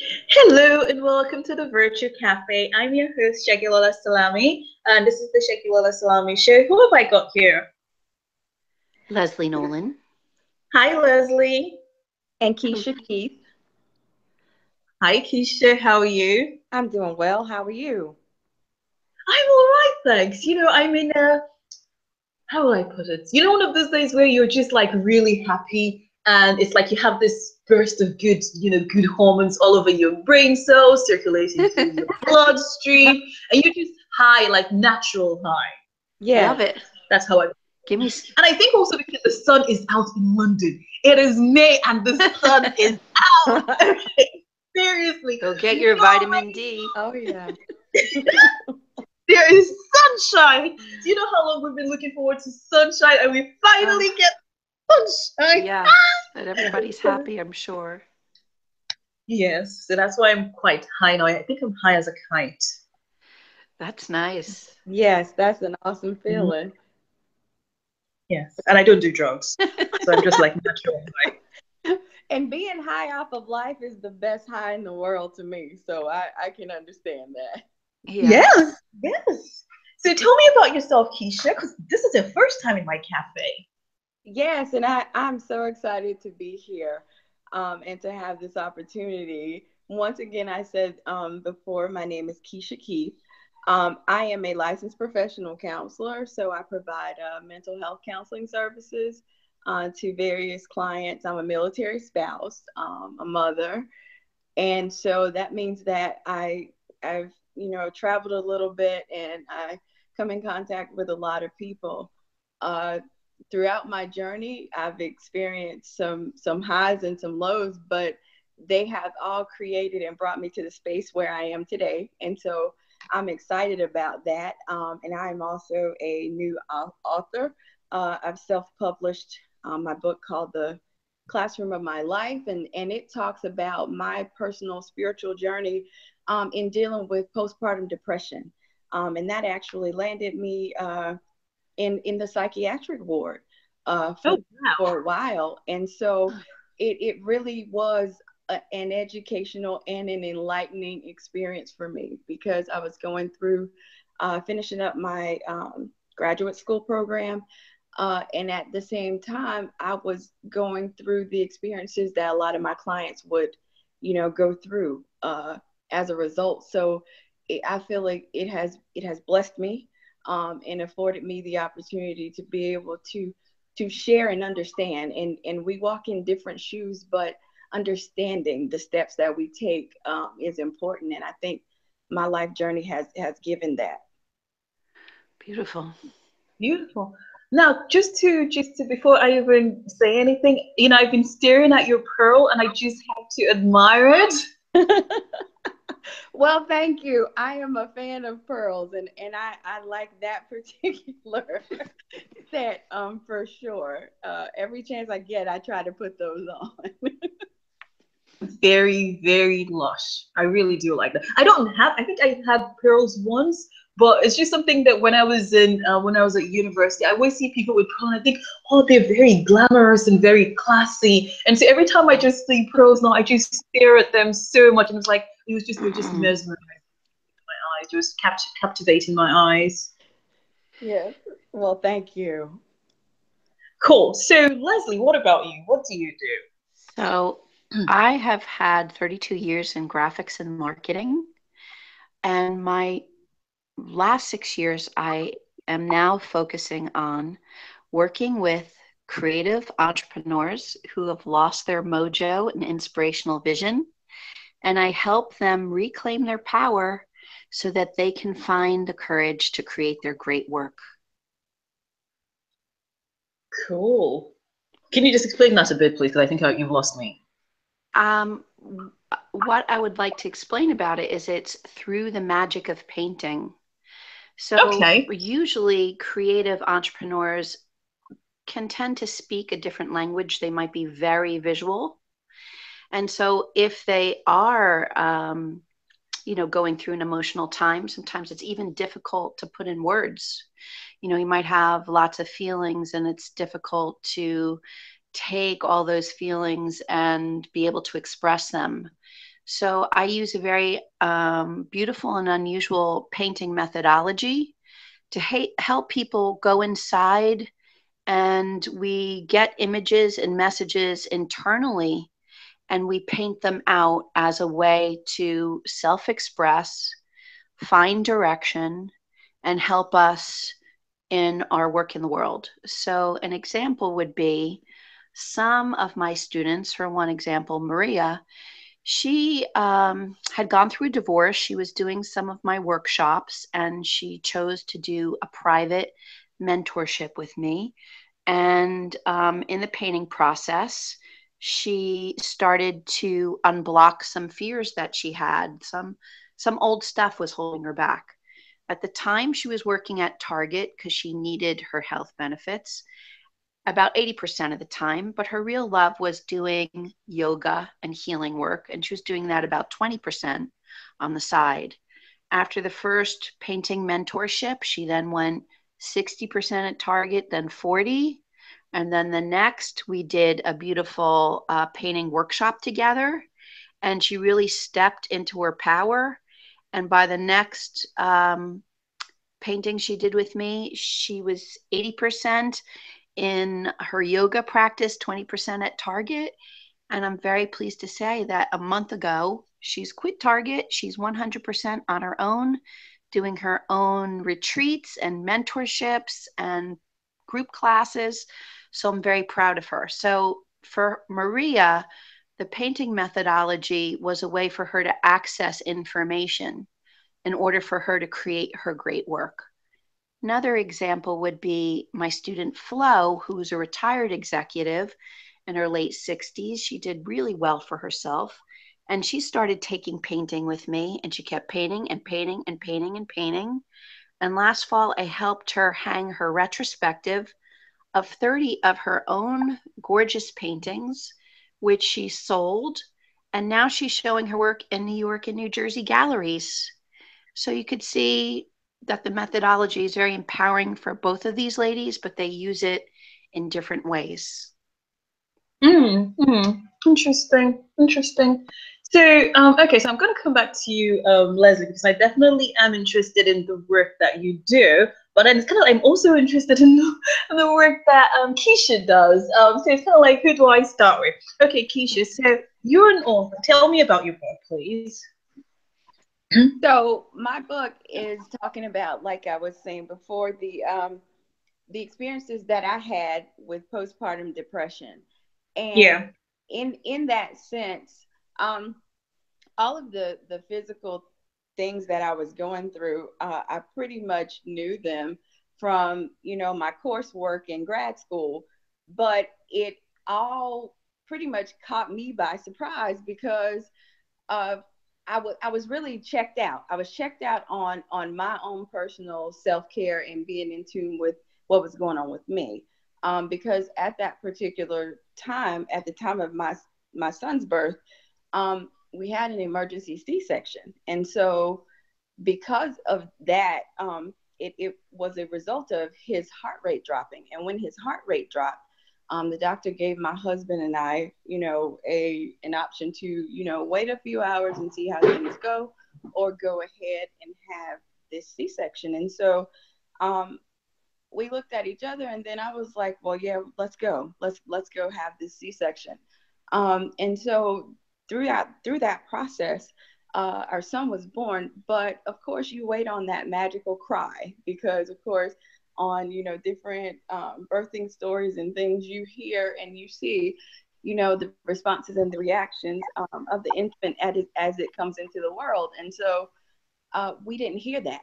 Hello and welcome to the Virtue Cafe. I'm your host, Segilola Salami, and this is the Segilola Salami Show. Who have I got here? Leslie Nolan. Hi, Leslie. And Keshia Keith. Hi, Keshia. How are you? I'm doing well. How are you? I'm all right, thanks. You know, I'm in a, how will I put it? You know, one of those days where you're just like really happy and it's like you have this burst of good, you know, good hormones all over your brain cells, circulating through your bloodstream, and you're just high, like natural high. Yeah. Love it. That's how I give me. And I think also because the sun is out in London. It is May and the sun is out. Seriously. Go get your vitamin D. Oh yeah. there is sunshine. Do you know how long we've been looking forward to sunshine and we finally oh. get sunshine? Yeah. That everybody's happy, I'm sure. Yes. So that's why I'm quite high now. I think I'm high as a kite. That's nice. Yes, that's an awesome mm-hmm. feeling. Yes. And I don't do drugs. so I'm just like natural high. And being high off of life is the best high in the world to me. So I, I can understand that. Yeah. Yes, yes. So tell me about yourself, Keshia, because this is your first time in my cafe. Yes, and I, I'm so excited to be here um, and to have this opportunity. Once again, I said um, before, my name is Keshia Keith. Um, I am a licensed professional counselor, so I provide uh, mental health counseling services uh, to various clients. I'm a military spouse, um, a mother, and so that means that I I've you know, traveled a little bit and I come in contact with a lot of people. Uh, throughout my journey, I've experienced some some highs and some lows, but they have all created and brought me to the space where I am today. And so I'm excited about that. Um, and I'm also a new author. Uh, I've self-published um, my book called The Classroom of My Life, and, and it talks about my personal spiritual journey um, in dealing with postpartum depression. Um, and that actually landed me uh, in, in the psychiatric ward uh, for, oh, wow. for a while. And so it, it really was a, an educational and an enlightening experience for me because I was going through uh, finishing up my um, graduate school program. Uh, and at the same time, I was going through the experiences that a lot of my clients would, you know, go through. Uh, as a result. So it, I feel like it has it has blessed me um, and afforded me the opportunity to be able to to share and understand. And and we walk in different shoes, but understanding the steps that we take um, is important. And I think my life journey has has given that. Beautiful. Beautiful. Now, just to just to before I even say anything, you know, I've been staring at your pearl, and I just have to admire it. well, thank you. I am a fan of pearls, and and I I like that particular set um for sure. Uh, every chance I get, I try to put those on. very very lush. I really do like that. I don't have. I think I had pearls once, but it's just something that when I was in uh, when I was at university, I always see people with pearls, and I think, oh, they're very glamorous and very classy. And so every time I just see pearls now, I just stare at them so much, and it's like it was just it was just mm. mesmerizing my eyes, just capt- captivating my eyes. Yeah. Well, thank you. Cool. So, Leslie, what about you? What do you do? So, I have had 32 years in graphics and marketing, and my last six years, I am now focusing on working with creative entrepreneurs who have lost their mojo and inspirational vision. And I help them reclaim their power so that they can find the courage to create their great work. Cool. Can you just explain that a bit, please? Because I think you've lost me. Um, what I would like to explain about it is it's through the magic of painting. So okay. usually creative entrepreneurs can tend to speak a different language. They might be very visual. And so if they are, um, you know, going through an emotional time, sometimes it's even difficult to put in words. You know, you might have lots of feelings and it's difficult to take all those feelings and be able to express them. So I use a very um, beautiful and unusual painting methodology to ha- help people go inside and we get images and messages internally and we paint them out as a way to self express, find direction, and help us in our work in the world. So, an example would be some of my students, for one example, Maria, she um, had gone through a divorce. She was doing some of my workshops and she chose to do a private mentorship with me. And um, in the painting process, she started to unblock some fears that she had. Some some old stuff was holding her back. At the time, she was working at Target because she needed her health benefits about 80% of the time, but her real love was doing yoga and healing work, and she was doing that about 20% on the side. After the first painting mentorship, she then went 60% at Target, then 40. And then the next, we did a beautiful uh, painting workshop together, and she really stepped into her power. And by the next um, painting she did with me, she was 80% in her yoga practice, 20% at Target. And I'm very pleased to say that a month ago, she's quit Target. She's 100% on her own, doing her own retreats and mentorships and group classes. So I'm very proud of her. So for Maria, the painting methodology was a way for her to access information in order for her to create her great work. Another example would be my student Flo, who's a retired executive in her late 60s. She did really well for herself. And she started taking painting with me, and she kept painting and painting and painting and painting. And last fall, I helped her hang her retrospective of 30 of her own gorgeous paintings, which she sold. And now she's showing her work in New York and New Jersey galleries. So you could see that the methodology is very empowering for both of these ladies, but they use it in different ways. Mm, mm, interesting, interesting. So, um, okay, so I'm going to come back to you, um, Leslie, because I definitely am interested in the work that you do. But then it's kind of I'm also interested in the, in the work that um, Keshia does. Um, so it's kind of like, who do I start with? Okay, Keshia. So you're an author. Tell me about your book, please. so my book is talking about, like I was saying before, the um, the experiences that I had with postpartum depression, and yeah. in in that sense, um, all of the the physical things that I was going through, uh, I pretty much knew them from you know my coursework in grad school, but it all pretty much caught me by surprise because of I was I was really checked out. I was checked out on on my own personal self care and being in tune with what was going on with me. Um, because at that particular time, at the time of my my son's birth, um, we had an emergency C-section, and so because of that, um, it, it was a result of his heart rate dropping. And when his heart rate dropped, um, the doctor gave my husband and I, you know, a an option to, you know, wait a few hours and see how things go, or go ahead and have this C-section. And so, um, we looked at each other, and then I was like, well, yeah, let's go, let's let's go have this C-section. Um, and so through that through that process, uh, our son was born. But of course, you wait on that magical cry because, of course, on you know different um, birthing stories and things you hear and you see, you know the responses and the reactions um, of the infant as it, as it comes into the world. And so uh, we didn't hear that,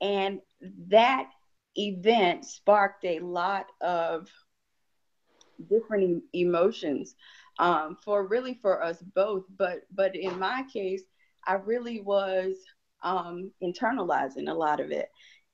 and that event sparked a lot of different emotions um, for really for us both. But but in my case, I really was um, internalizing a lot of it,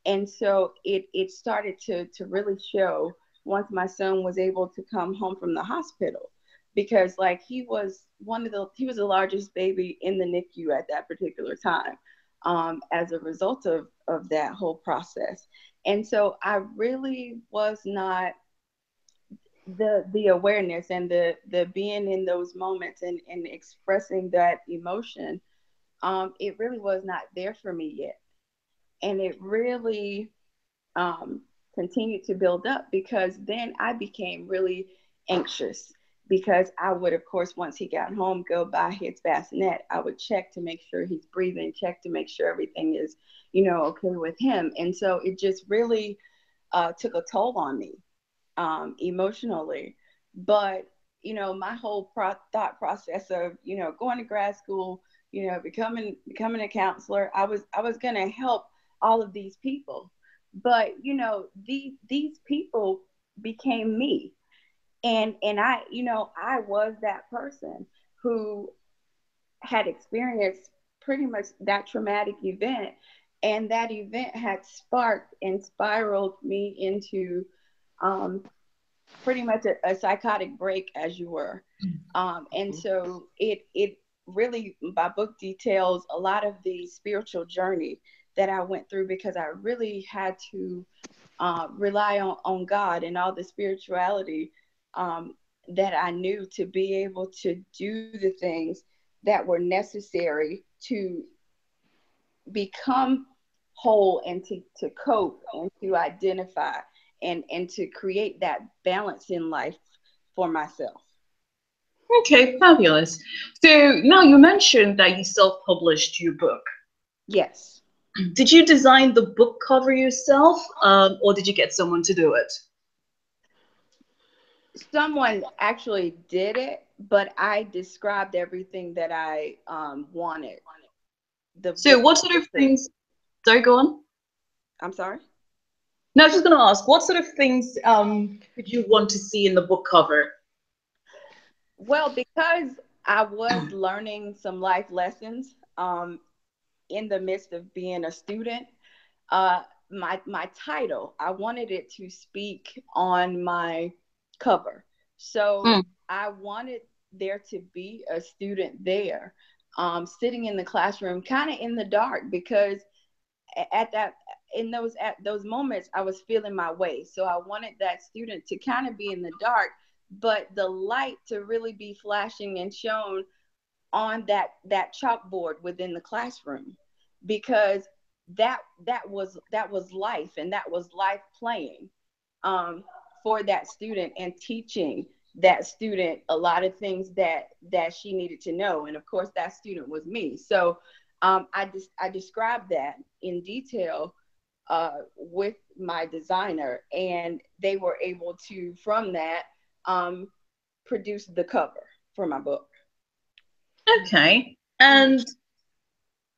and so it it started to to really show once my son was able to come home from the hospital because like he was one of the he was the largest baby in the NICU at that particular time um, as a result of of that whole process and so I really was not the the awareness and the the being in those moments and and expressing that emotion um it really was not there for me yet. And it really um continued to build up because then i became really anxious because i would of course once he got home go buy his bassinet. I would check to make sure he's breathing check to make sure everything is you know okay with him. And so it just really uh, took a toll on me um, emotionally. But you know, my whole pro- thought process of you know going to grad school, you know, becoming becoming a counselor, I was I was going to help all of these people. But you know, these these people became me, and and I, you know, I was that person who had experienced pretty much that traumatic event and that event had sparked and spiraled me into um, pretty much a, a, psychotic break as you were. Um, and so it, it really, my book details a lot of the spiritual journey that I went through because I really had to uh, rely on, on God and all the spirituality um, that I knew to be able to do the things that were necessary to become whole and to, to cope and to identify and and to create that balance in life for myself. Okay fabulous. So now you mentioned that you self-published your book. Yes. Did you design the book cover yourself um, or did you get someone to do it? Someone actually did it but i described everything that i um, wanted. The so what sort of things sorry go on. I'm sorry no, I was just going to ask, what sort of things um, would you want to see in the book cover? Well, because I was learning some life lessons um, in the midst of being a student, uh, my my title I wanted it to speak on my cover. So mm. I wanted there to be a student there, um, sitting in the classroom, kind of in the dark, because at that in those at those moments I was feeling my way. So I wanted that student to kind of be in the dark, but the light to really be flashing and shown on that that chalkboard within the classroom. Because that that was that was life and that was life playing um, for that student and teaching that student a lot of things that that she needed to know. And of course that student was me. So um, I just I described that in detail uh, with my designer, and they were able to from that um, produce the cover for my book. Okay, and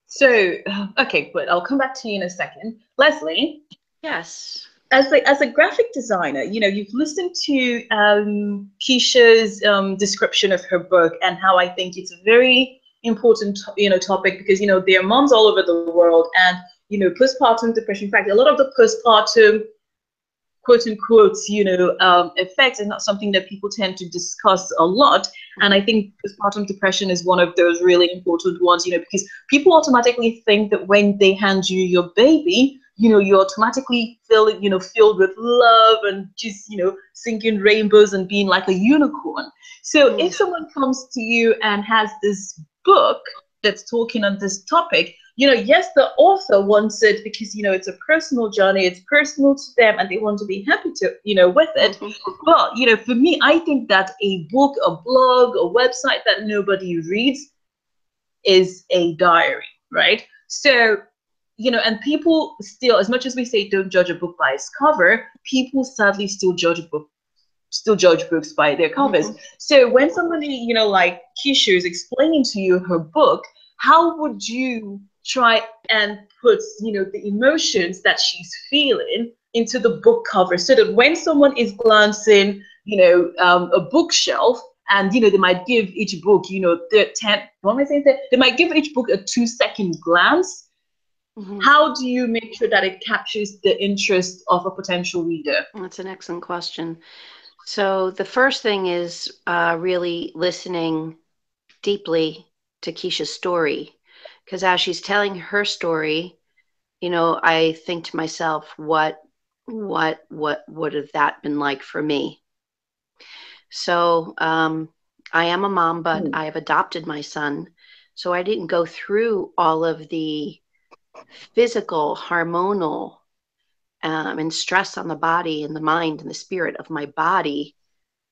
so okay, but I'll come back to you in a second, Leslie. Yes. As a, as a graphic designer, you know, you've listened to um, Keshia's um, description of her book and how I think it's a very important you know topic because you know there are moms all over the world and you know postpartum depression in fact a lot of the postpartum quote unquote you know um, effects is not something that people tend to discuss a lot and i think postpartum depression is one of those really important ones you know because people automatically think that when they hand you your baby you know you automatically feel you know filled with love and just you know singing rainbows and being like a unicorn so mm. if someone comes to you and has this book that's talking on this topic you know yes the author wants it because you know it's a personal journey it's personal to them and they want to be happy to you know with it mm-hmm. but you know for me i think that a book a blog a website that nobody reads is a diary right so you know and people still as much as we say don't judge a book by its cover people sadly still judge a book still judge books by their covers. Mm-hmm. So when somebody, you know, like Keshia is explaining to you her book, how would you try and put, you know, the emotions that she's feeling into the book cover so that when someone is glancing, you know, um, a bookshelf and, you know, they might give each book, you know, the 10, what am I saying? They might give each book a two second glance. Mm-hmm. How do you make sure that it captures the interest of a potential reader? That's an excellent question. So the first thing is uh, really listening deeply to Keshia's story, because as she's telling her story, you know, I think to myself, what, what, what would have that been like for me? So um, I am a mom, but mm. I have adopted my son. So I didn't go through all of the physical, hormonal, um, and stress on the body and the mind and the spirit of my body,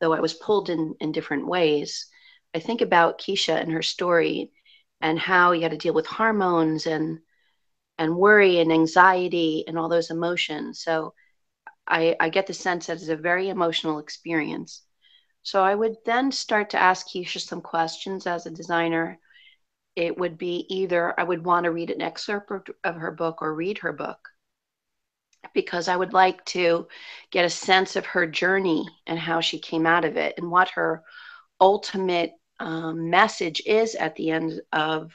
though I was pulled in in different ways. I think about Keshia and her story and how you had to deal with hormones and and worry and anxiety and all those emotions. So I, I get the sense that it's a very emotional experience. So I would then start to ask Keshia some questions as a designer. It would be either I would want to read an excerpt of her book or read her book because I would like to get a sense of her journey and how she came out of it and what her ultimate um, message is at the end of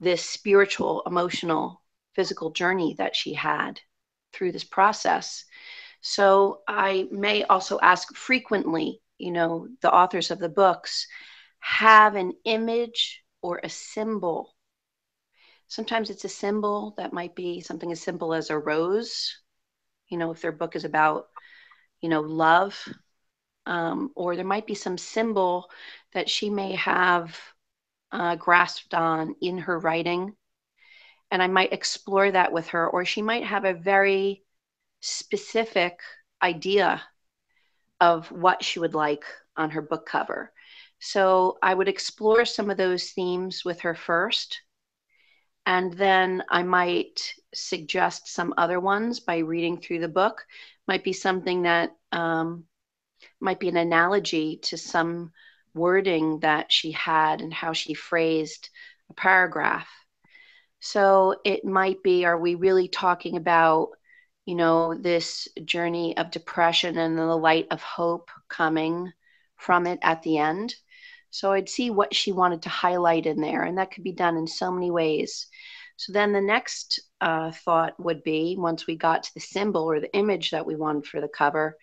this spiritual, emotional, physical journey that she had through this process. So I may also ask frequently, you know, the authors of the books have an image or a symbol. Sometimes it's a symbol that might be something as simple as a rose, you know, if their book is about, you know, love, um, or there might be some symbol that she may have uh, grasped on in her writing. And I might explore that with her, or she might have a very specific idea of what she would like on her book cover. So I would explore some of those themes with her first. And then I might suggest some other ones by reading through the book. Might be something that um, might be an analogy to some wording that she had and how she phrased a paragraph. So it might be are we really talking about, you know, this journey of depression and the light of hope coming from it at the end? So I'd see what she wanted to highlight in there, and that could be done in so many ways. So then the next uh, thought would be once we got to the symbol or the image that we wanted for the cover,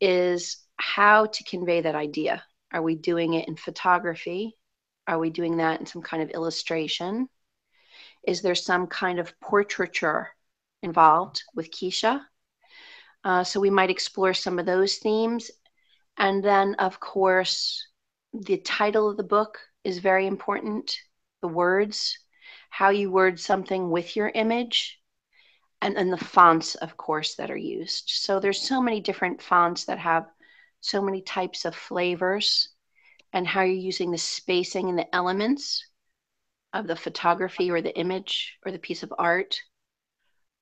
is how to convey that idea. Are we doing it in photography? Are we doing that in some kind of illustration? Is there some kind of portraiture involved with Keshia? Uh, so we might explore some of those themes. And then, of course, the title of the book is very important. The words, how you word something with your image, and then the fonts, of course, that are used. So there's so many different fonts that have so many types of flavors and how you're using the spacing and the elements of the photography or the image or the piece of art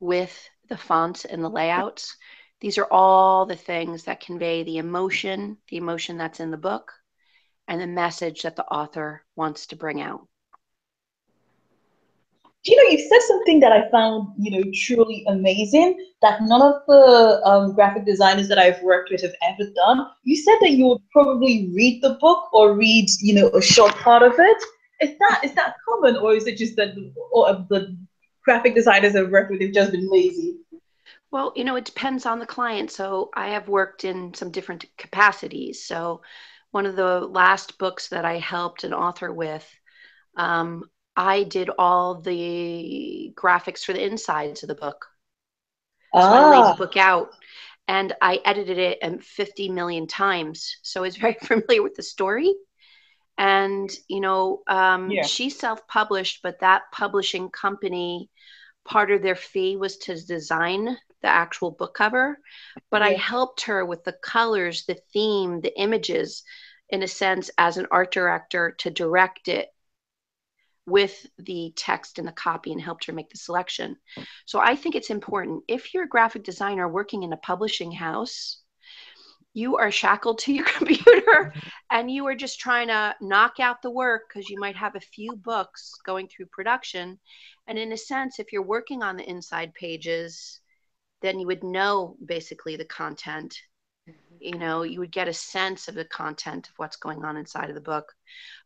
with the fonts and the layouts. These are all the things that convey the emotion, the emotion that's in the book, and the message that the author wants to bring out you know, you said something that I found, you know, truly amazing that none of the um, graphic designers that I've worked with have ever done. You said that you would probably read the book or read, you know, a short part of it. Is that is that common, or is it just that or the graphic designers I've worked with have just been lazy? Well, you know, it depends on the client. So I have worked in some different capacities. So one of the last books that I helped an author with, um, I did all the graphics for the insides of the book. So ah. I laid the book out and I edited it 50 million times. So I was very familiar with the story. And, you know, um, yeah. she self published, but that publishing company, part of their fee was to design the actual book cover. But yeah. I helped her with the colors, the theme, the images, in a sense, as an art director to direct it with the text and the copy and helped her make the selection. So I think it's important. If you're a graphic designer working in a publishing house, you are shackled to your computer and you are just trying to knock out the work because you might have a few books going through production. And in a sense, if you're working on the inside pages, then you would know basically the content. You know, you would get a sense of the content of what's going on inside of the book.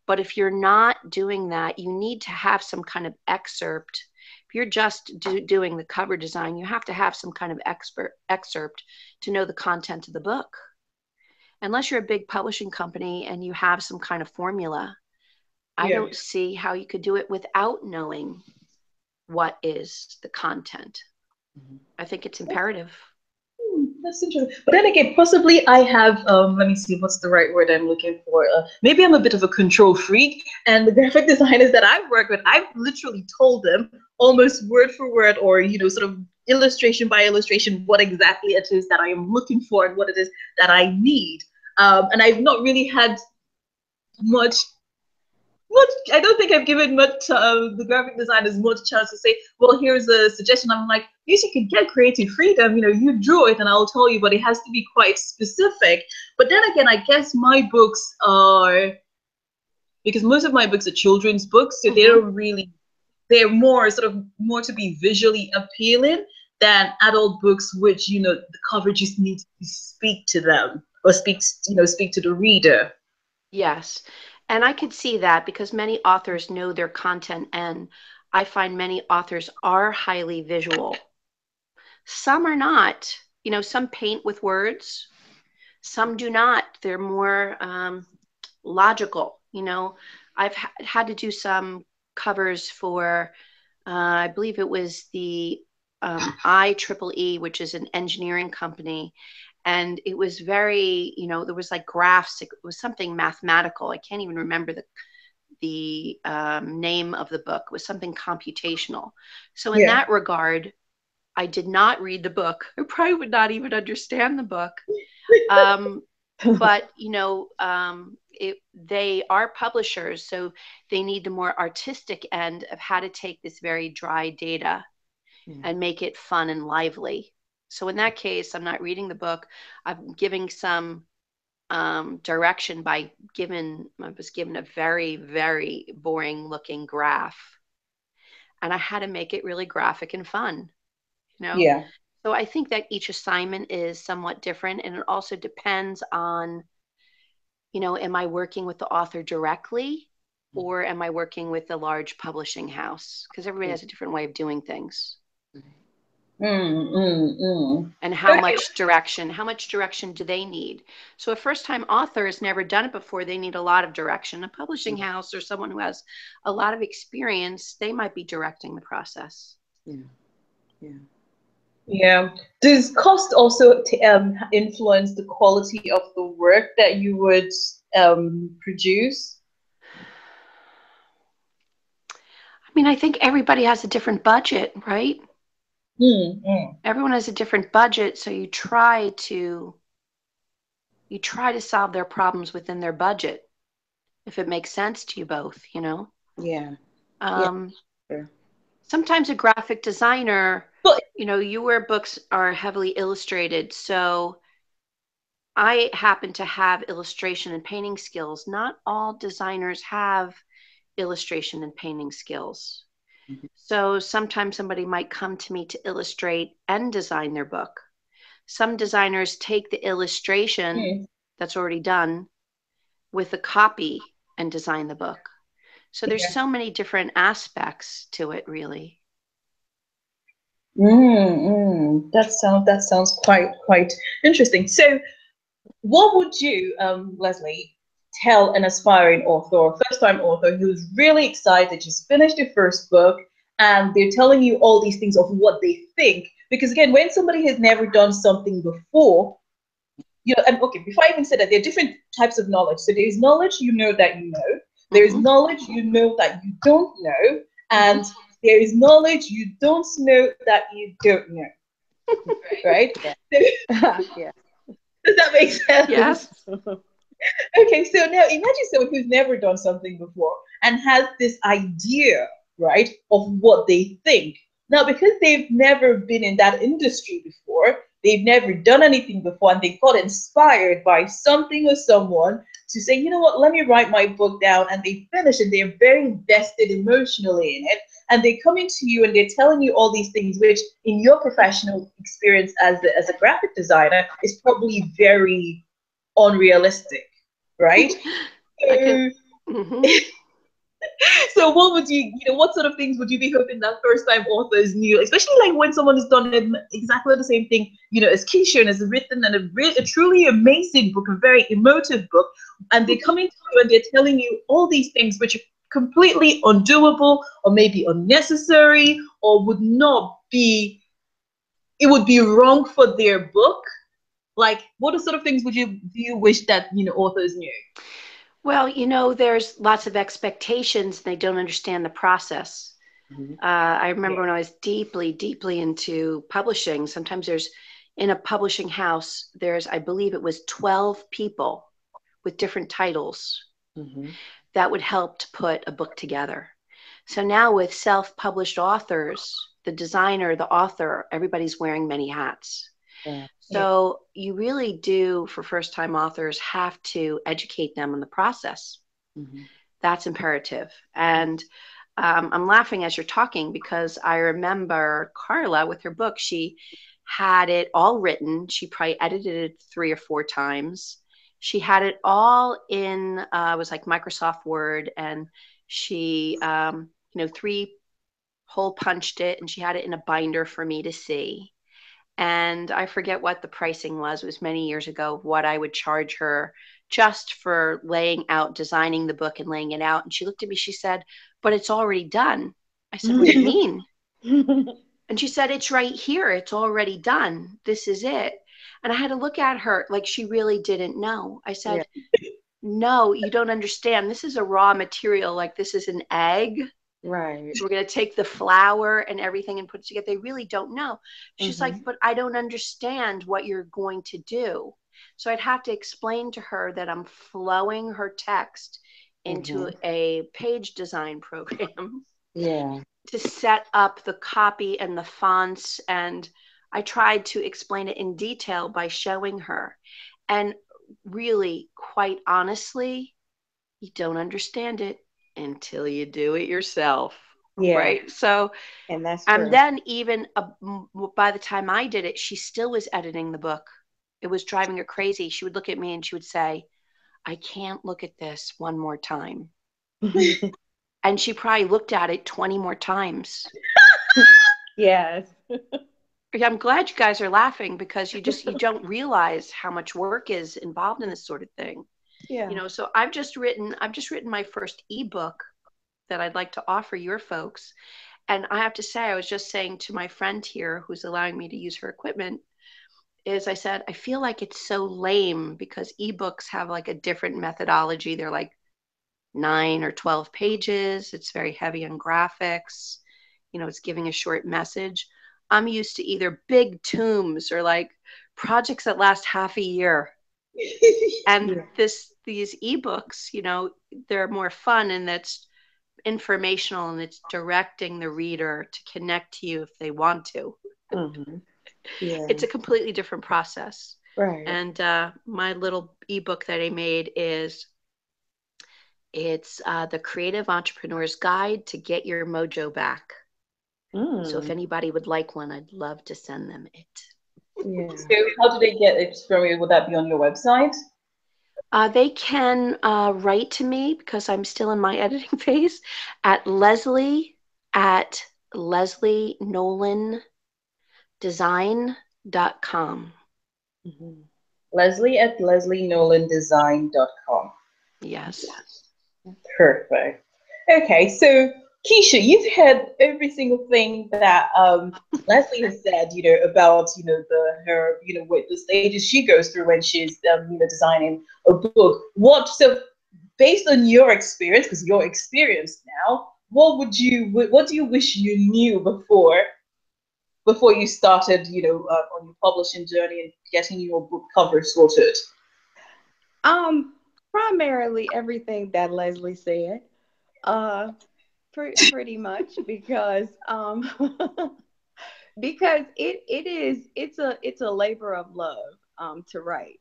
But if you're not doing that, you need to have some kind of excerpt. If you're just do, doing the cover design, you have to have some kind of expert excerpt to know the content of the book. Unless you're a big publishing company and you have some kind of formula, I don't see how you could do it without knowing what is the content. Mm-hmm. I think it's imperative. That's interesting. But then again, possibly I have, um, let me see, what's the right word I'm looking for? Uh, maybe I'm a bit of a control freak. And the graphic designers that I've worked with, I've literally told them almost word for word or, you know, sort of illustration by illustration what exactly it is that I am looking for and what it is that I need. Um, and I've not really had much much i don't think i've given much uh, the graphic designers much chance to say well here's a suggestion. I'm like yes you can get creative freedom you know you draw it and i'll tell you but it has to be quite specific. But then again i guess my books are because most of my books are children's books so mm-hmm. they don't really they're more sort of more to be visually appealing than adult books which you know the cover just needs to speak to them or speaks you know speak to the reader. Yes and I could see that because many authors know their content, and I find many authors are highly visual. Some are not. You know, some paint with words, some do not. They're more um, logical. You know, I've ha- had to do some covers for, uh, I believe it was the um, IEEE, which is an engineering company, and it was very you know there was like graphs it was something mathematical. I can't even remember the the um, name of the book. It was something computational. So in yeah. that regard i did not read the book. I probably would not even understand the book. Um, but you know um, it, they are publishers so they need the more artistic end of how to take this very dry data yeah. and make it fun and lively so in that case, I'm not reading the book. I'm giving some um, direction by given I was given a very very boring looking graph, and I had to make it really graphic and fun. You know. Yeah. So I think that each assignment is somewhat different, and it also depends on, you know, am I working with the author directly, mm. or am I working with a large publishing house? Because everybody mm. has a different way of doing things. Mm-hmm. Mm, mm, mm. And how much direction? How much direction do they need? So, a first time author has never done it before. They need a lot of direction. A publishing mm. house or someone who has a lot of experience, they might be directing the process. Yeah. Yeah. Yeah. Does cost also t- um, influence the quality of the work that you would um, produce? I mean, I think everybody has a different budget, right? Mm, Everyone has a different budget, so you try to you try to solve their problems within their budget, if it makes sense to you both. You know. Yeah. Um, yeah. Sure. Sometimes a graphic designer, but, you know, your books are heavily illustrated, so I happen to have illustration and painting skills. Not all designers have illustration and painting skills. Mm-hmm. So sometimes somebody might come to me to illustrate and design their book. Some designers take the illustration mm. that's already done with the copy and design the book. So there's yeah. so many different aspects to it, really. Mm, mm. That sounds that sounds quite quite interesting. So, what would you, um, Leslie, tell an aspiring author or first time author who's really excited, just finished their first book, and they're telling you all these things of what they think. Because again, when somebody has never done something before, you know, and okay, before I even said that, there are different types of knowledge. So there's knowledge you know that you know, there's mm-hmm. knowledge you know that you don't know, and there is knowledge you don't know that you don't know. right? yeah. Does that make sense? Yes. okay, so now imagine someone who's never done something before and has this idea, right, of what they think. Now, because they've never been in that industry before, they've never done anything before, and they got inspired by something or someone to say, you know what, let me write my book down, and they finish and they're very invested emotionally in it. And they come into you and they're telling you all these things, which in your professional experience as as a graphic designer is probably very unrealistic, right? Can, mm-hmm. so what would you you know what sort of things would you be hoping that first time authors knew especially like when someone has done exactly the same thing you know as keshia and has written and a, a truly amazing book a very emotive book and they're coming to you and they're telling you all these things which are completely undoable or maybe unnecessary or would not be it would be wrong for their book like what are sort of things would you do you wish that you know authors knew well you know there's lots of expectations and they don't understand the process mm-hmm. uh, i remember yeah. when i was deeply deeply into publishing sometimes there's in a publishing house there's i believe it was 12 people with different titles mm-hmm. that would help to put a book together so now with self-published authors the designer the author everybody's wearing many hats yeah. So you really do, for first time authors, have to educate them on the process. Mm-hmm. That's imperative. And um, I'm laughing as you're talking because I remember Carla with her book, she had it all written. She probably edited it three or four times. She had it all in, uh, it was like Microsoft Word, and she, um, you know, three hole punched it and she had it in a binder for me to see and I forget what the pricing was. It was many years ago. What I would charge her just for laying out, designing the book and laying it out. And she looked at me. She said, "But it's already done." I said, "What do you mean?" and she said, "It's right here. It's already done. This is it." And I had to look at her like she really didn't know. I said, yeah. "No, you don't understand. This is a raw material. Like this is an egg." Right. So we're going to take the flour and everything and put it together. They really don't know. She's mm-hmm. like, but I don't understand what you're going to do. So I'd have to explain to her that I'm flowing her text into mm-hmm. a page design program. Yeah. To set up the copy and the fonts. And I tried to explain it in detail by showing her. And really, quite honestly, you don't understand it until you do it yourself. Yeah. Right. So, and that's true. and then even uh, by the time I did it, she still was editing the book. It was driving her crazy. She would look at me and she would say, I can't look at this one more time. and she probably looked at it 20 more times. yes. I'm glad you guys are laughing because you just you don't realize how much work is involved in this sort of thing yeah. You know so i've just written i've just written my first ebook that i'd like to offer your folks. And i have to say i was just saying to my friend here who's allowing me to use her equipment is i said i feel like it's so lame because ebooks have like a different methodology. They're like nine or 12 pages. It's very heavy on graphics. You know it's giving a short message. I'm used to either big tomes or like projects that last half a year and yeah. this these ebooks you know they're more fun and that's informational and it's directing the reader to connect to you if they want to mm-hmm. yeah. it's a completely different process right and uh, my little ebook that i made is it's uh, the creative entrepreneur's guide to get your mojo back mm. so if mm. anybody would like one i'd love to send them it yeah. So how do they get it from you? Would that be on your website? Uh, they can uh, write to me because I'm still in my editing phase at Leslie at Leslie Nolan design.com. Mm-hmm. Leslie at Leslie Nolan design.com. Yes. Perfect. Okay, so Keshia, you've had every single thing that um, Leslie has said, you know, about you know the her you know what the stages she goes through when she's um, you know designing a book. What so based on your experience, because you're experienced now, what would you what do you wish you knew before before you started, you know, uh, on your publishing journey and getting your book cover sorted? Um, primarily everything that Leslie said. Uh, pretty, much because um because it it is it's a it's a labor of love um to write.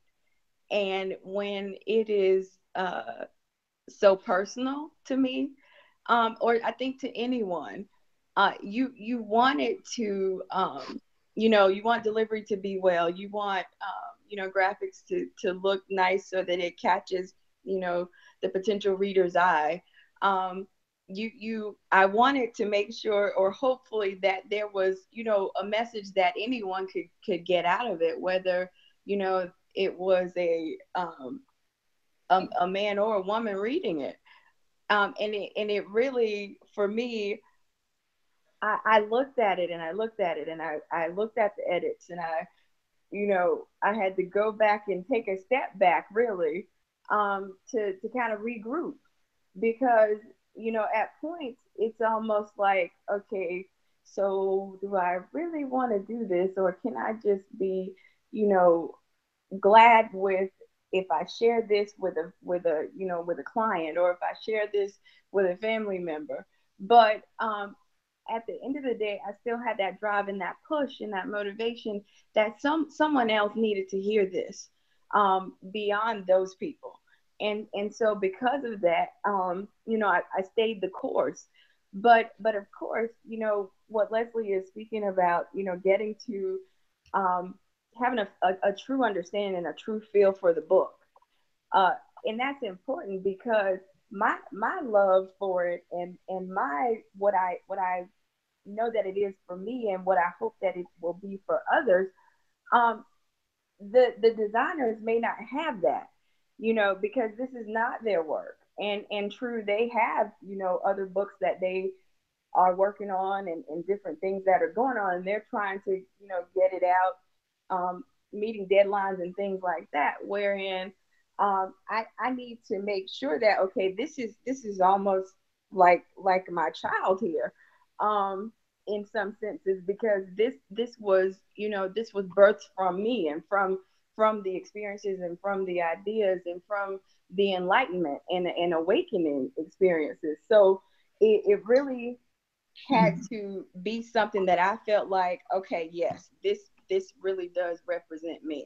And when it is uh so personal to me um or i think to anyone uh you you want it to um you know you want delivery to be well. You want um you know graphics to to look nice so that it catches you know the potential reader's eye. Um you you i wanted to make sure or hopefully that there was you know a message that anyone could could get out of it whether you know it was a um a, a man or a woman reading it. Um and it and it really for me I, I looked at it and I looked at it and I, I looked at the edits and I you know, I had to go back and take a step back really um, to, to kind of regroup because, you know, at points it's almost like, okay, so do I really want to do this or can I just be, you know, glad with if I share this with a with a you know with a client or if I share this with a family member. But um, at the end of the day, I still had that drive and that push and that motivation that some someone else needed to hear this um, beyond those people. And and so because of that, um, you know, I, I stayed the course. But but of course, you know what Leslie is speaking about, you know, getting to um, having a, a, a, true understanding and a true feel for the book. Uh, and that's important because my my love for it and and my what I what I know that it is for me and what I hope that it will be for others, um, the the designers may not have that, you know, because this is not their work. And and true, they have you know other books that they are working on and, and different things that are going on, and they're trying to you know get it out, um, meeting deadlines and things like that. Wherein um, I I need to make sure that okay, this is this is almost like like my child here. Um, in some senses because this this was you know this was birthed from me and from from the experiences and from the ideas and from the enlightenment and, and awakening experiences so it, it really had mm-hmm. to be something that i felt like okay yes this this really does represent me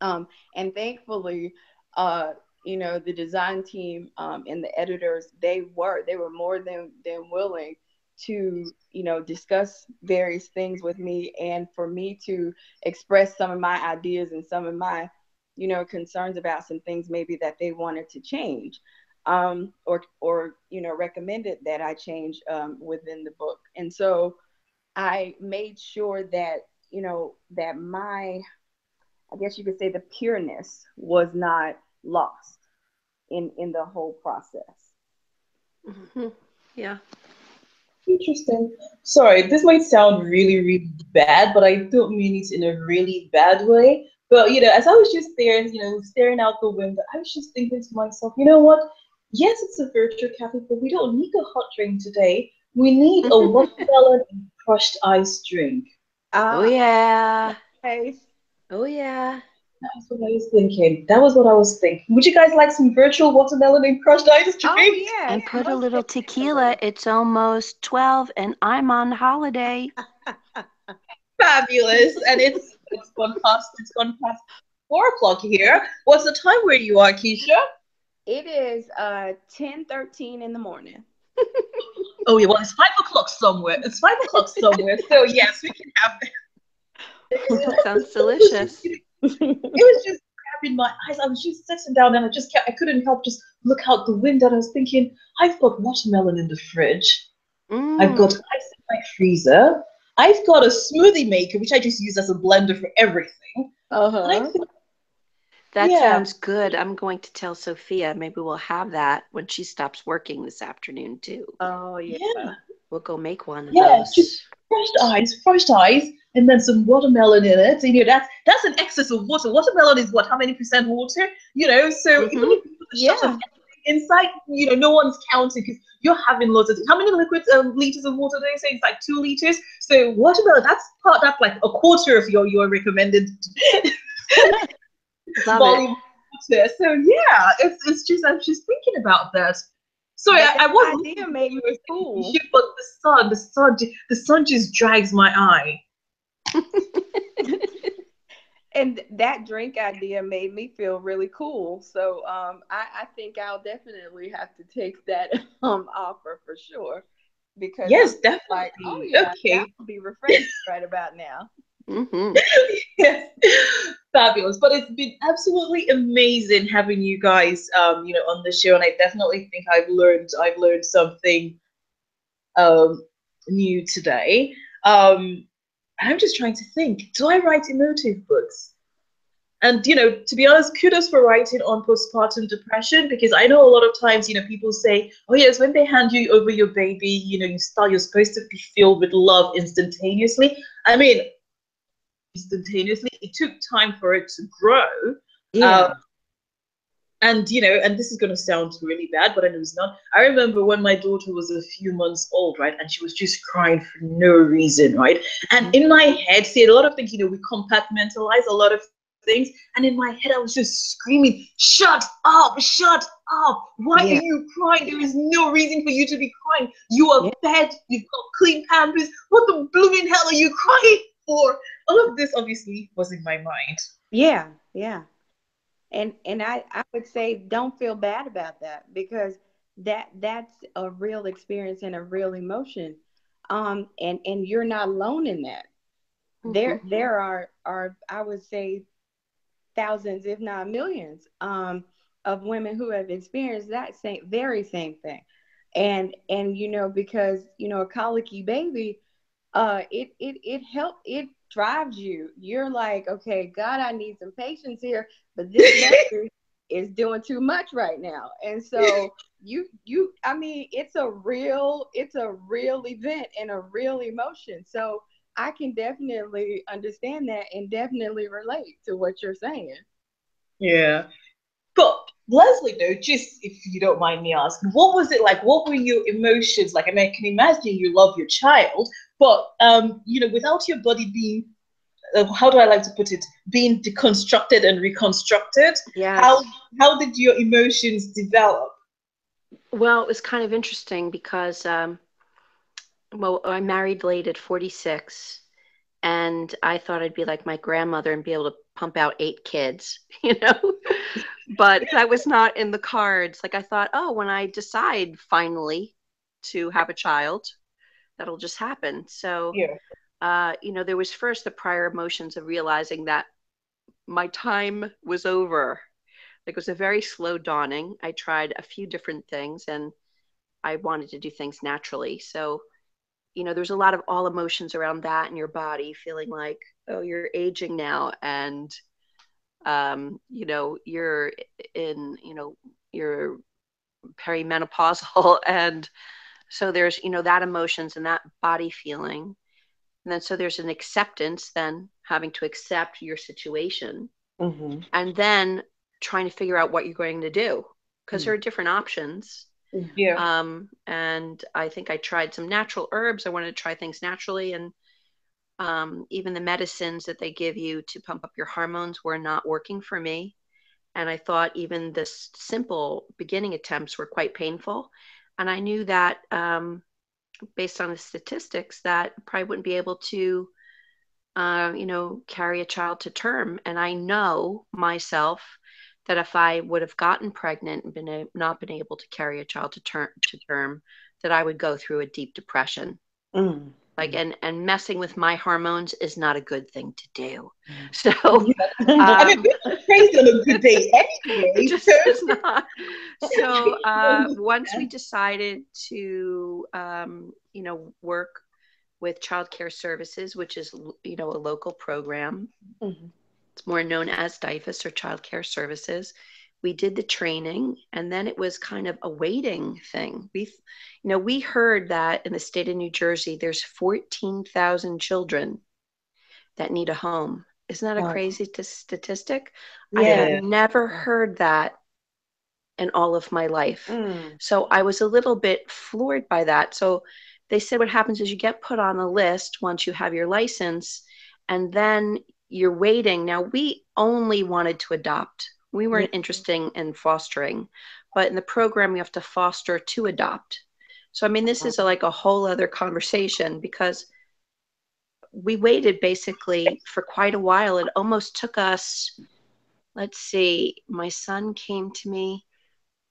um, and thankfully uh, you know the design team um, and the editors they were they were more than than willing to you know discuss various things with me and for me to express some of my ideas and some of my you know concerns about some things maybe that they wanted to change um, or or you know recommended that I change um, within the book and so I made sure that you know that my I guess you could say the pureness was not lost in in the whole process. Mm-hmm. Yeah. Interesting. Sorry, this might sound really, really bad, but I don't mean it in a really bad way. But you know, as I was just there, you know, staring out the window, I was just thinking to myself, you know what? Yes, it's a virtual cafe, but we don't need a hot drink today. We need a watermelon and crushed ice drink. Oh ah, yeah. Oh yeah. That's what I was thinking. That was what I was thinking. Would you guys like some virtual watermelon and crushed ice cream? Oh yeah. And put a little tequila. It's almost twelve, and I'm on holiday. Fabulous, and it's it's gone past it's gone past four o'clock here. What's the time where you are, Keshia? It is uh ten thirteen in the morning. oh yeah, well it's five o'clock somewhere. It's five o'clock somewhere. so yes, we can have that. Sounds delicious it was just grabbing my eyes. I was just sitting down and I just kept, I couldn't help just look out the window. And I was thinking, I've got watermelon in the fridge. Mm. I've got ice in my freezer. I've got a smoothie maker, which I just use as a blender for everything. Uh-huh. that yeah. sounds good. I'm going to tell Sophia. Maybe we'll have that when she stops working this afternoon too. Oh yeah. yeah. We'll go make one. Yeah, just fresh eyes, fresh eyes, and then some watermelon in it. And, you know, that's that's an excess of water. Watermelon is what? How many percent water? You know, so mm-hmm. yeah. inside, you know, no one's counting because you're having loads of how many liquids um, liters of water do they say? It's like two liters. So watermelon, that's part that's like a quarter of your your recommended volume. Water. So yeah, it's it's just I'm just thinking about that. Sorry, I, I was idea made me cool. But the sun, the sun, the sun just drags my eye. and that drink idea made me feel really cool. So um, I, I, think I'll definitely have to take that um, offer for sure. Because yes, I'm definitely. Like, oh, yeah, okay, be refreshed right about now. Mm-hmm. yes, fabulous. But it's been absolutely amazing having you guys, um, you know, on the show, and I definitely think I've learned I've learned something um, new today. Um, I'm just trying to think: Do I write emotive books? And you know, to be honest, kudos for writing on postpartum depression because I know a lot of times, you know, people say, "Oh yes, when they hand you over your baby, you know, you start, you're supposed to be filled with love instantaneously." I mean, instantaneously. It took time for it to grow. Yeah. Um, and you know, and this is going to sound really bad, but I know it's not. I remember when my daughter was a few months old, right, and she was just crying for no reason, right. And in my head, see a lot of things, you know, we compartmentalize a lot of things, and in my head, I was just screaming, "Shut up! Shut up! Why yeah. are you crying? There is no reason for you to be crying. You are yeah. fed. You've got clean pampers. What the blooming hell are you crying for?" All of this obviously was in my mind. Yeah, yeah and and I, I would say don't feel bad about that because that that's a real experience and a real emotion um and and you're not alone in that mm-hmm. there there are are i would say thousands if not millions um of women who have experienced that same very same thing and and you know because you know a colicky baby uh it it it help it drives you. You're like, okay, God, I need some patience here, but this is doing too much right now. And so you you I mean, it's a real it's a real event and a real emotion. So I can definitely understand that and definitely relate to what you're saying. Yeah. But Leslie, though, just if you don't mind me asking, what was it like? What were your emotions like? I mean, I can imagine you love your child, but um, you know, without your body being uh, how do I like to put it, being deconstructed and reconstructed. Yeah. How how did your emotions develop? Well, it was kind of interesting because, um, well, I married late at 46, and I thought I'd be like my grandmother and be able to pump out eight kids, you know. but that was not in the cards. Like I thought, oh, when I decide finally to have a child, that'll just happen. So. Yeah uh, you know, there was first the prior emotions of realizing that my time was over. Like it was a very slow dawning. I tried a few different things and I wanted to do things naturally. So, you know, there's a lot of all emotions around that in your body, feeling like, oh, you're aging now and um, you know, you're in, you know, you're perimenopausal and so there's, you know, that emotions and that body feeling and then so there's an acceptance, then having to accept your situation. Mm-hmm. And then trying to figure out what you're going to do because mm-hmm. there are different options. Yeah. Um, and I think I tried some natural herbs. I wanted to try things naturally. And um, even the medicines that they give you to pump up your hormones were not working for me. And I thought even the simple beginning attempts were quite painful. And I knew that um, based on the statistics that I probably wouldn't be able to uh, you know carry a child to term. And i know myself that if i would have gotten pregnant and been a, not been able to carry a child to term to term that i would go through a deep depression. Mm like and and messing with my hormones is not a good thing to do. Mm. so um, i mean crazy on a good day anyway just not. So uh, once we decided to um, you know work with child care services which is you know a local program mm-hmm. it's more known as DYFS or child care services we did the training and then it was kind of a waiting thing. We you know we heard that in the state of new jersey there's 14000 children that need a home. Isn't that a crazy t- statistic? Yeah. i had never heard that in all of my life. Mm. so i was a little bit floored by that. So they said what happens is you get put on a list once you have your license and then you're waiting. Now we only wanted to adopt we weren't interested in fostering, but in the program, we have to foster to adopt. So, I mean, this is a, like a whole other conversation because we waited basically for quite a while. It almost took us, let's see, my son came to me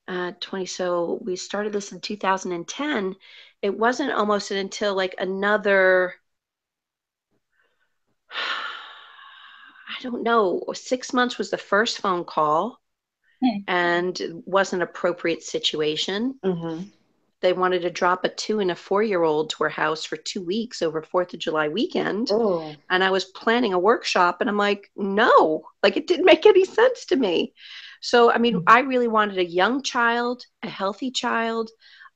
uh, 20. So we started this in 2010. It wasn't almost until like another I don't know, six months was the first phone call mm-hmm. and was an appropriate situation. Mm-hmm. They wanted to drop a two and a four year old to our house for two weeks over Fourth of July weekend. Oh. And I was planning a workshop, and I'm like, no, like it didn't make any sense to me. So, I mean, mm-hmm. I really wanted a young child, a healthy child.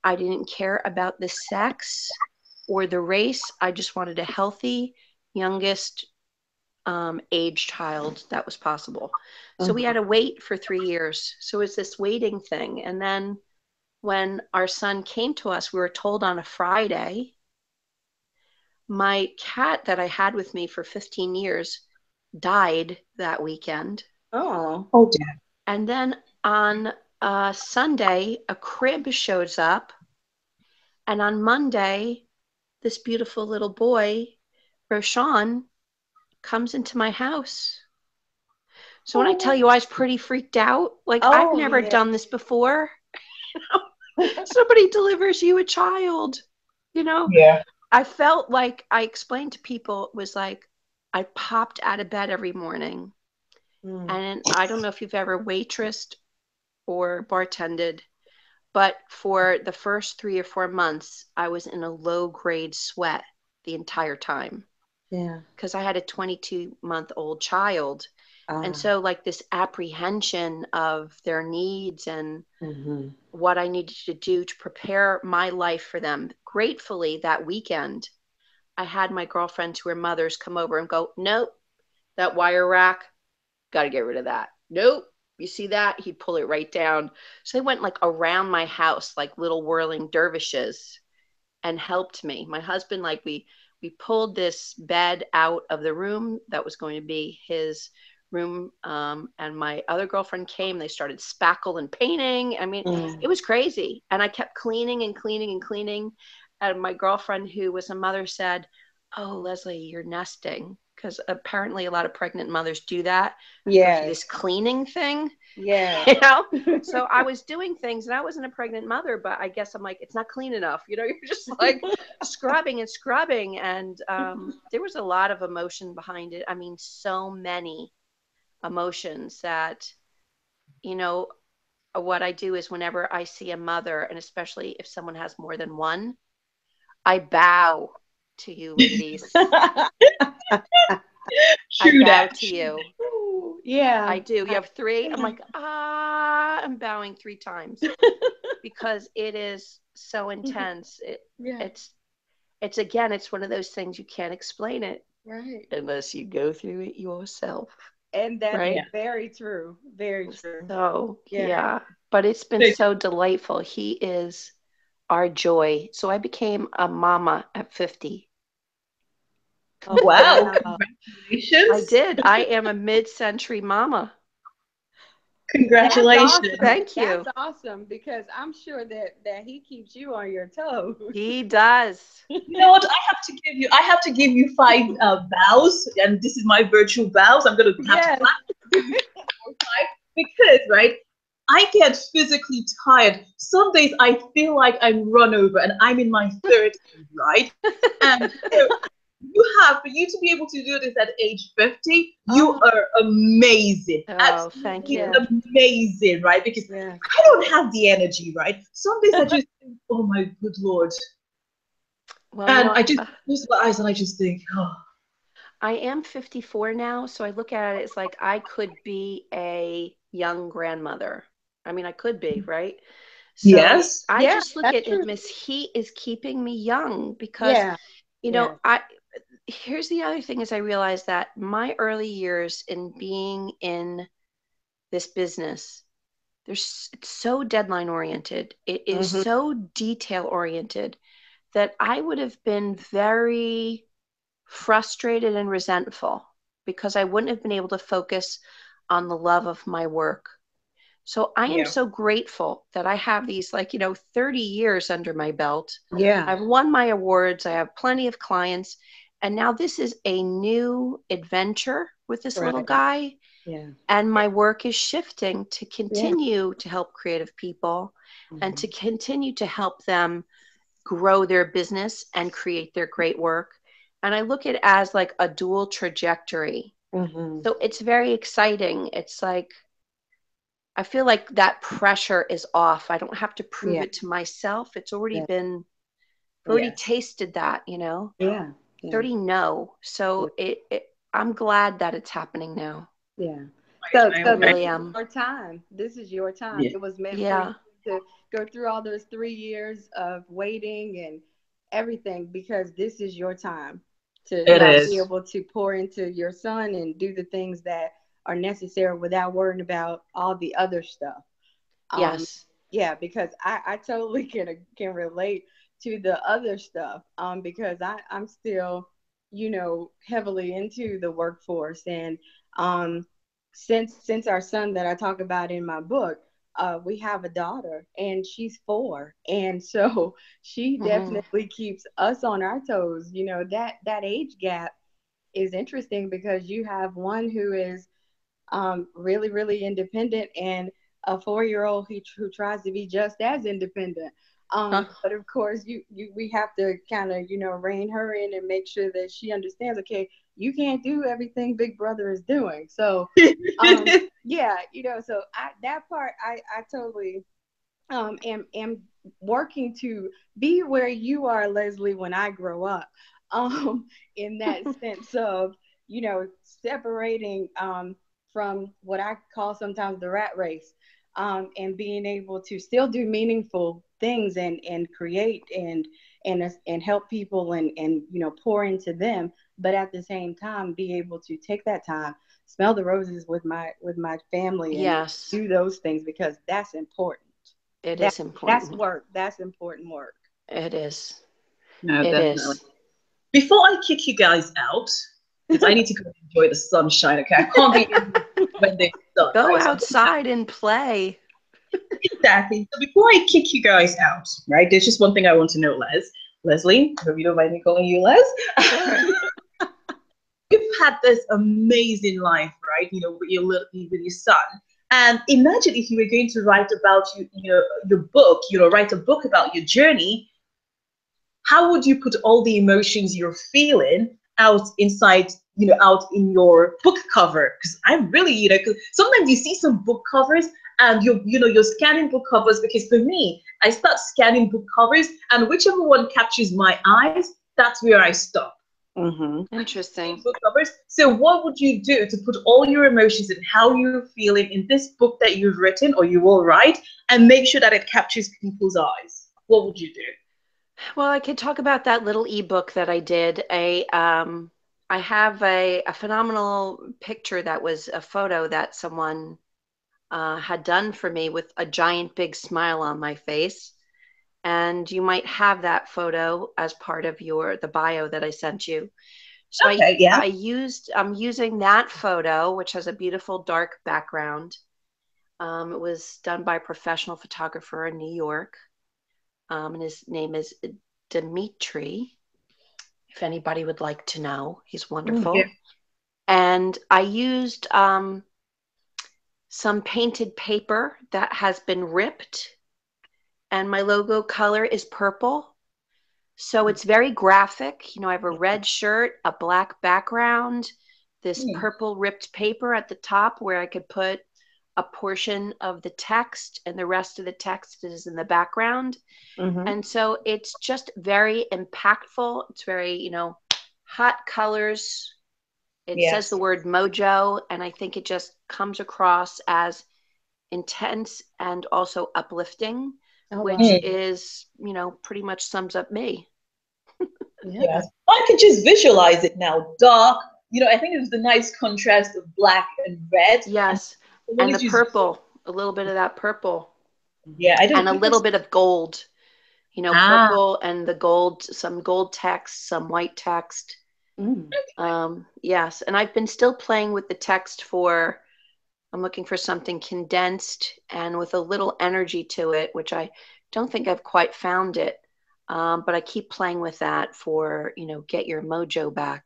I didn't care about the sex or the race. I just wanted a healthy, youngest um, age child that was possible. So we had to wait for three years. So it's this waiting thing. And then when our son came to us, we were told on a Friday. My cat that I had with me for 15 years died that weekend. Oh, oh, dear. And then on uh, Sunday, a crib shows up. And on Monday, this beautiful little boy, Roshan, comes into my house. So when I tell you I was pretty freaked out, like oh, I've never yeah. done this before. Somebody delivers you a child, you know? Yeah. I felt like I explained to people it was like I popped out of bed every morning. Mm. And I don't know if you've ever waitressed or bartended, but for the first three or four months, I was in a low grade sweat the entire time. Yeah. Because I had a 22 month old child. Uh, and so, like, this apprehension of their needs and mm-hmm. what I needed to do to prepare my life for them. Gratefully, that weekend, I had my girlfriends who were mothers come over and go, Nope, that wire rack, got to get rid of that. Nope, you see that? He'd pull it right down. So they went like around my house like little whirling dervishes and helped me. My husband, like, we we pulled this bed out of the room that was going to be his room um, and my other girlfriend came. They started spackle and painting. I mean mm. it was crazy. And i kept cleaning and cleaning and cleaning. And my girlfriend who was a mother said oh leslie you're nesting because apparently a lot of pregnant mothers do that. Yeah. This cleaning thing. Yeah. You know? so I was doing things and I wasn't a pregnant mother, but I guess I'm like, it's not clean enough. You know, you're just like scrubbing and scrubbing. And um, there was a lot of emotion behind it. I mean, so many emotions that, you know, what I do is whenever I see a mother, and especially if someone has more than one, I bow to you, ladies. I bow to you. Yeah. I do. You have three. I'm like, ah, I'm bowing three times because it is so intense. It, yeah. It's, it's again, it's one of those things you can't explain it. Right. Unless you go through it yourself. And that's right? very true. Very true. So, yeah. yeah. But it's been so delightful. He is our joy. So I became a mama at 50. Oh, wow. Congratulations. I did. I am a mid century mama. Congratulations. Awesome. Thank you. That's awesome because I'm sure that that he keeps you on your toes. He does. You know what? I have to give you I have to give you five uh, vows and this is my virtual vows. I'm going to have yes. to because right I get physically tired. Some days I feel like I'm run over and I'm in my 30s, right? And you have for you to be able to do this at age 50 oh. you are amazing oh, Absolutely thank you amazing right because yeah. i don't have the energy right some days i just think oh my good lord well, and no, i just uh, close my eyes and i just think oh i am 54 now so i look at it as like i could be a young grandmother i mean i could be right so yes i yeah, just look at true. it as he is keeping me young because yeah. you know yeah. i here's the other thing is I realized that my early years in being in this business, there's it's so deadline oriented. It is mm-hmm. so detail oriented that I would have been very frustrated and resentful because I wouldn't have been able to focus on the love of my work. So I am yeah. so grateful that I have these like, you know, 30 years under my belt. Yeah. I've won my awards. I have plenty of clients and now this is a new adventure with this right. little guy. Yeah. And my work is shifting to continue yeah. to help creative people mm-hmm. and to continue to help them grow their business and create their great work. And I look at it as like a dual trajectory. Mm-hmm. So it's very exciting. It's like, I feel like that pressure is off. I don't have to prove yeah. it to myself. It's already been, already tasted that, you know? Yeah. 30 no so it, it, i'm glad that it's happening now yeah so, so really am. your time this is your time yeah. it was meant yeah. to go through all those three years of waiting and everything because this is your time to be able to pour into your son and do the things that are necessary without worrying about all the other stuff. Um, yes. Yeah, because I, I totally can can relate to the other stuff um, because I, I'm still, you know, heavily into the workforce. And um, since since our son that I talk about in my book, uh, we have a daughter and she's four. And so she mm-hmm. definitely keeps us on our toes. You know, that that age gap is interesting because you have one who is um, really, really independent and a four-year-old who, who tries to be just as independent. Um, huh. But of course, you, you we have to kind of you know rein her in and make sure that she understands. Okay, you can't do everything Big Brother is doing. So um, yeah, you know, so I, that part I I totally um, am am working to be where you are, Leslie, when I grow up. Um, in that sense of you know separating um, from what I call sometimes the rat race um, and being able to still do meaningful things and and create and and and help people and and you know pour into them but at the same time be able to take that time smell the roses with my with my family and yes. do those things because that's important. It that, is important. that's work. That's important work. It is. No it definitely. Is. before i kick you guys out because i need to go enjoy the sunshine okay? I can't be when they go outside and play exactly. So before I kick you guys out, right? There's just one thing I want to know, Les. Leslie, hope you don't mind me calling you Les. You've had this amazing life, right? You know, with your little, with your son. And imagine if you were going to write about you, you know, your book, you know, write a book about your journey. How would you put all the emotions you're feeling out inside you know out in your book cover because i'm really you know sometimes you see some book covers and you you know you're scanning book covers because for me i start scanning book covers and whichever one captures my eyes that's where i stop. Mm-hmm. interesting. Book covers. So what would you do to put all your emotions and how you're feeling in this book that you've written or you will write and make sure that it captures people's eyes? What would you do? Well i could talk about that little ebook that i did. A um I have a, a phenomenal picture that was a photo that someone uh, had done for me with a giant big smile on my face. And you might have that photo as part of your the bio that I sent you. So okay, I, yeah. I used I'm using that photo, which has a beautiful dark background. Um, it was done by a professional photographer in New York, um, and his name is Dimitri. If anybody would like to know, he's wonderful. Mm, yeah. And I used um, some painted paper that has been ripped, and my logo color is purple. So it's very graphic. You know, I have a red shirt, a black background, this mm. purple ripped paper at the top where I could put a portion of the text and the rest of the text is in the background. Mm-hmm. And so it's just very impactful. It's very, you know, hot colors, it yes. says the word mojo, and I think it just comes across as intense and also uplifting, oh, which wow. is, you know, pretty much sums up me. yes. I can just visualize it now. Dark, you know, I think it was the nice contrast of black and red. Yes. And, and the purple, a little bit of that purple. Yeah, I don't and a little bit of gold. You know, ah. purple and the gold, some gold text, some white text. Mm. Um, yes, and I've been still playing with the text for. I'm looking for something condensed and with a little energy to it, which I don't think I've quite found it. Um, but I keep playing with that for you know get your mojo back,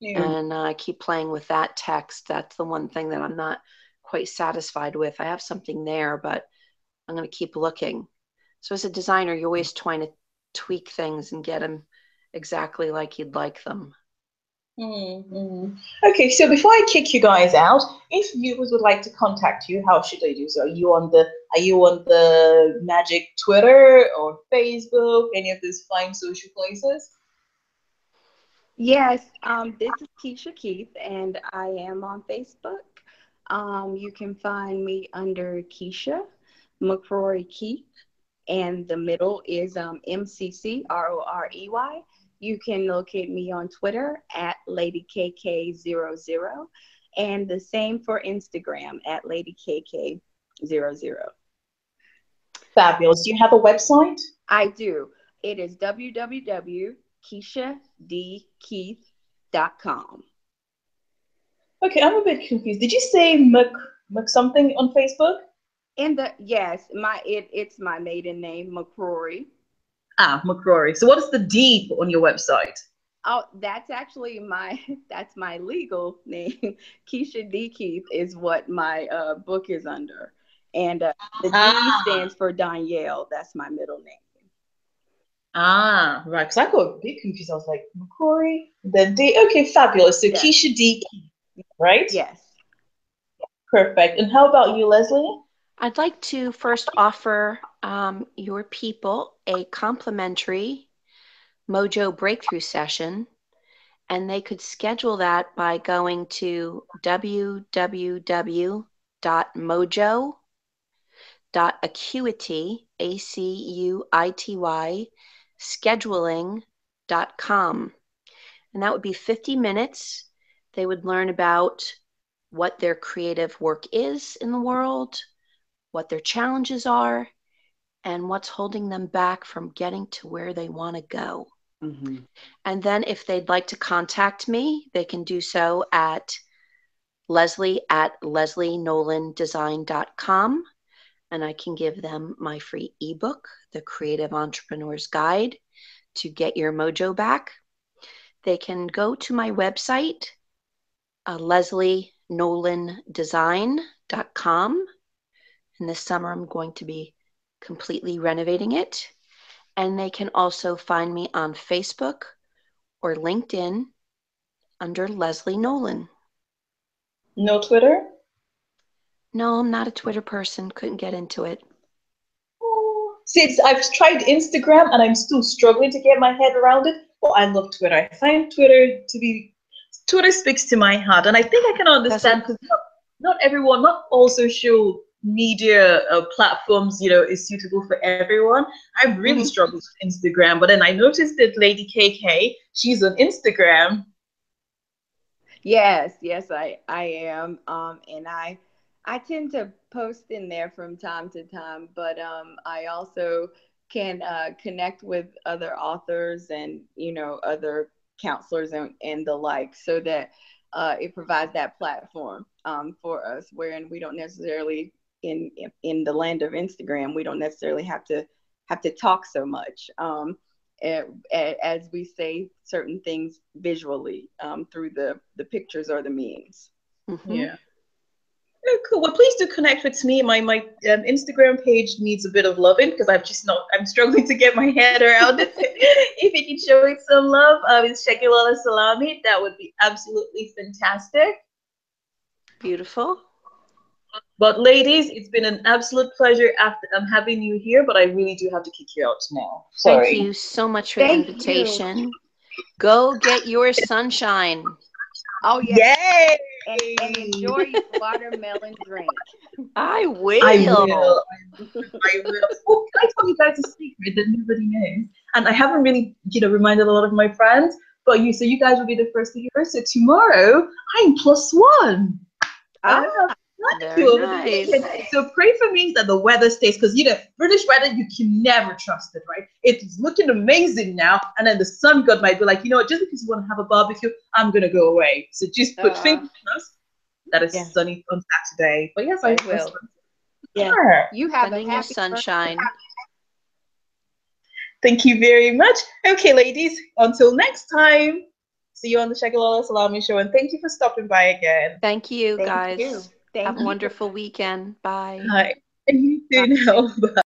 yeah. and uh, I keep playing with that text. That's the one thing that I'm not quite satisfied with. I have something there, but I'm going to keep looking. So as a designer, you're always trying to tweak things and get them exactly like you'd like them. Mm-hmm. Okay, so before I kick you guys out, if viewers would like to contact you, how should they do so? Are you on the Are you on the Magic Twitter or Facebook, any of these fine social places? Yes, um, this is Keshia Keith, and I am on Facebook. Um, you can find me under Keshia McCrorey Keith, and the middle is um, M C C R O R E Y you can locate me on Twitter at LadyKK00 and the same for Instagram at LadyKK00. Fabulous. Do you have a website? I do. It is www.keishadkeith.com. Okay, I'm a bit confused. Did you say Mc, Mc something on Facebook? In the yes, my it it's my maiden name, McCrorey. Ah, McCrorey. So what is the D on your website? Oh, that's actually my that's my legal name. Keshia D Keith is what my uh, book is under, and uh, the D ah. stands for Danielle. That's my middle name. Ah, right. Because I got a bit confused. I was like McCrorey, then D. Okay, fabulous. So yes. Keshia D Keith, right? Yes. Perfect. And how about you, Leslie? I'd like to first offer um, your people a complimentary Mojo breakthrough session, and they could schedule that by going to www.mojo.acuity, A C U I T Y, scheduling.com. And that would be 50 minutes. They would learn about what their creative work is in the world, what their challenges are, and what's holding them back from getting to where they want to go. Mm-hmm. And then if they'd like to contact me, they can do so at leslie at leslienolandesign.com. And I can give them my free ebook, The Creative Entrepreneur's Guide to Get Your Mojo Back. They can go to my website, uh, leslienolandesign.com. And this summer, I'm going to be completely renovating it. And they can also find me on Facebook or LinkedIn under Leslie Nolan. No Twitter? No, I'm not a Twitter person. Couldn't get into it. Oh. See, I've tried Instagram and I'm still struggling to get my head around it. Well, I love Twitter. I find Twitter to be Twitter speaks to my heart, and I think I can understand because not, not everyone, not all social media uh, platforms, you know, is suitable for everyone. I've really mm-hmm. struggled with Instagram, but then I noticed that Lady KK, she's on Instagram. Yes, yes, I I am, um, and I I tend to post in there from time to time, but um, I also can uh, connect with other authors and you know other counselors and, and the like, so that uh, it provides that platform um, for us, wherein we don't necessarily in in the land of Instagram, we don't necessarily have to have to talk so much. Um, as we say certain things visually um, through the the pictures or the memes. Mm-hmm. Yeah. Oh, cool. Well, please do connect with me. My my um, Instagram page needs a bit of loving because I'm just not. I'm struggling to get my head around it. if you can show it some love, uh, it's Segilola Salami. That would be absolutely fantastic. Beautiful. But ladies, it's been an absolute pleasure after um, having you here, but I really do have to kick you out now. Sorry. Thank you so much for Thank the invitation. You. Go get your sunshine. Oh yeah. Yay! And, and enjoy your watermelon drink. I will. I will. I will. Oh, can I tell you guys a secret that nobody knows? And I haven't really, you know, reminded a lot of my friends, but you so you guys will be the first to hear. So tomorrow I'm plus one. Ah. Nice. So pray for me that the weather stays because you know British weather you can never trust it, right? It's looking amazing now, and then the sun god might be like, you know what, just because you want to have a barbecue, I'm gonna go away. So just put uh, fingers crossed that it's yeah. sunny on Saturday. But yes, I, I will. Yeah, you have a happy sunshine. Thank you very much. Okay, ladies, until next time. See you on the Segilola Salami show, and thank you for stopping by again. Thank you, thank guys. You. Thank Have you. a wonderful weekend. Bye. Bye. You too now. Bye.